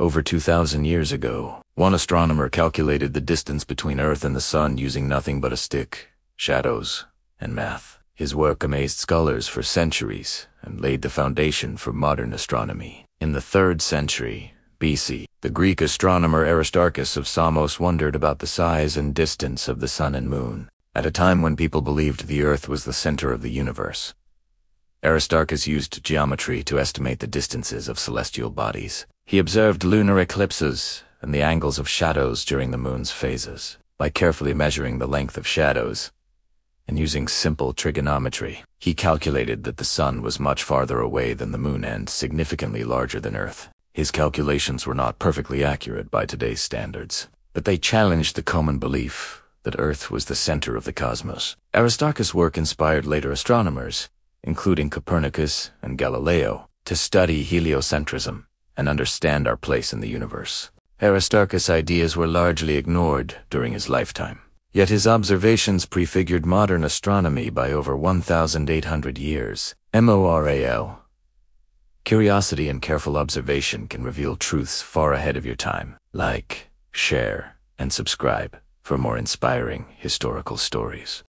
Over 2,000 years ago, one astronomer calculated the distance between Earth and the Sun using nothing but a stick, shadows, and math. His work amazed scholars for centuries and laid the foundation for modern astronomy. In the 3rd century BC, the Greek astronomer Aristarchus of Samos wondered about the size and distance of the sun and moon, at a time when people believed the Earth was the center of the universe. Aristarchus used geometry to estimate the distances of celestial bodies. He observed lunar eclipses and the angles of shadows during the moon's phases. By carefully measuring the length of shadows and using simple trigonometry, he calculated that the sun was much farther away than the moon and significantly larger than Earth. His calculations were not perfectly accurate by today's standards, but they challenged the common belief that Earth was the center of the cosmos. Aristarchus' work inspired later astronomers, including Copernicus and Galileo, to study heliocentrism and understand our place in the universe. Aristarchus' ideas were largely ignored during his lifetime, yet his observations prefigured modern astronomy by over 1,800 years. MORAL Curiosity and careful observation can reveal truths far ahead of your time. Like, share, and subscribe for more inspiring historical stories.